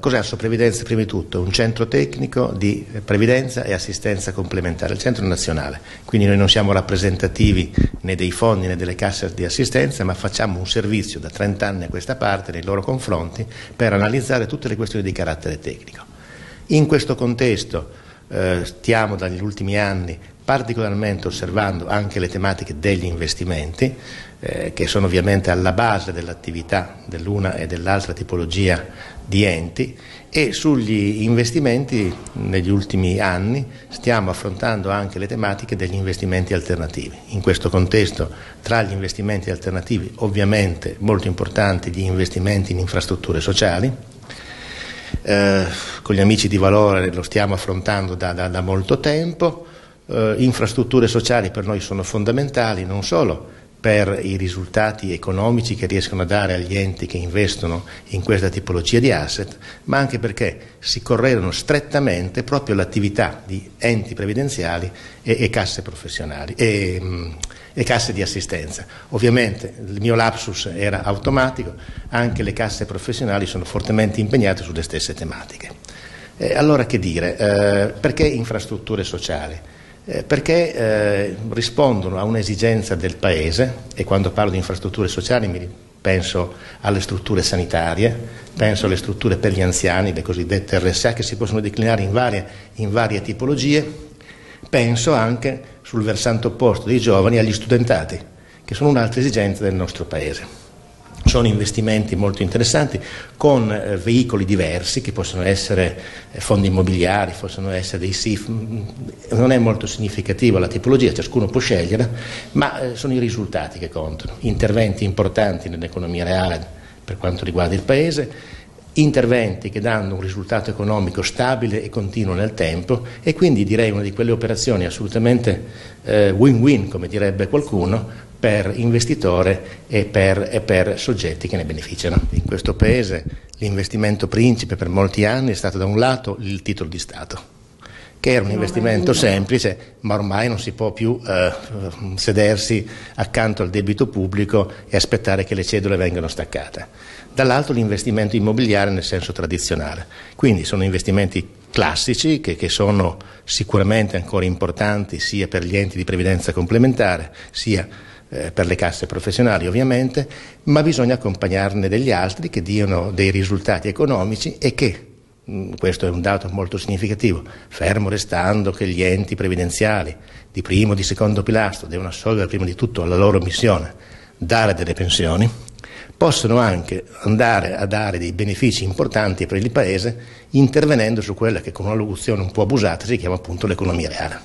Cos'è Previdenza prima di tutto? Un centro tecnico di previdenza e assistenza complementare, il centro nazionale. Quindi noi non siamo rappresentativi né dei fondi né delle casse di assistenza, ma facciamo un servizio da 30 anni a questa parte nei loro confronti per analizzare tutte le questioni di carattere tecnico. In questo contesto eh, stiamo dagli ultimi anni particolarmente osservando anche le tematiche degli investimenti, eh, che sono ovviamente alla base dell'attività dell'una e dell'altra tipologia di enti e sugli investimenti negli ultimi anni stiamo affrontando anche le tematiche degli investimenti alternativi. In questo contesto tra gli investimenti alternativi ovviamente molto importanti gli investimenti in infrastrutture sociali, eh, con gli amici di valore lo stiamo affrontando da, da, da molto tempo, eh, infrastrutture sociali per noi sono fondamentali non solo per i risultati economici che riescono a dare agli enti che investono in questa tipologia di asset, ma anche perché si correlano strettamente proprio l'attività di enti previdenziali e, e casse professionali e, mm, e, casse di assistenza. Ovviamente il mio lapsus era automatico, anche le casse professionali sono fortemente impegnate sulle stesse tematiche. Eh, allora che dire? Eh, perché infrastrutture sociali? Eh, perché eh, rispondono a un'esigenza del Paese e quando parlo di infrastrutture sociali mi penso alle strutture sanitarie, penso alle strutture per gli anziani, le cosiddette RSA che si possono declinare in varie, in varie tipologie, penso anche sul versante opposto dei giovani agli studentati, che sono un'altra esigenza del nostro Paese. Sono investimenti molto interessanti con eh, veicoli diversi che possono essere eh, fondi immobiliari, possono essere dei SIF, mm, non è molto significativa la tipologia, ciascuno può scegliere, ma eh, sono i risultati che contano, interventi importanti nell'economia reale per quanto riguarda il Paese, interventi che danno un risultato economico stabile e continuo nel tempo e quindi direi una di quelle operazioni assolutamente eh, win-win, come direbbe qualcuno, per investitore e per, e per, soggetti che ne beneficiano. In questo Paese l'investimento principe per molti anni è stato da un lato il titolo di Stato, che era un investimento semplice, ma ormai non si può più eh, sedersi accanto al debito pubblico e aspettare che le cedole vengano staccate. Dall'altro l'investimento immobiliare nel senso tradizionale. Quindi sono investimenti classici che, che sono sicuramente ancora importanti sia per gli enti di previdenza complementare, sia eh, per le casse professionali ovviamente, ma bisogna accompagnarne degli altri che diano dei risultati economici e che, questo è un dato molto significativo, fermo restando che gli enti previdenziali di primo e di secondo pilastro devono assolvere prima di tutto la loro missione, dare delle pensioni, possono anche andare a dare dei benefici importanti per il Paese intervenendo su quella che con una locuzione un po' abusata si chiama appunto l'economia reale.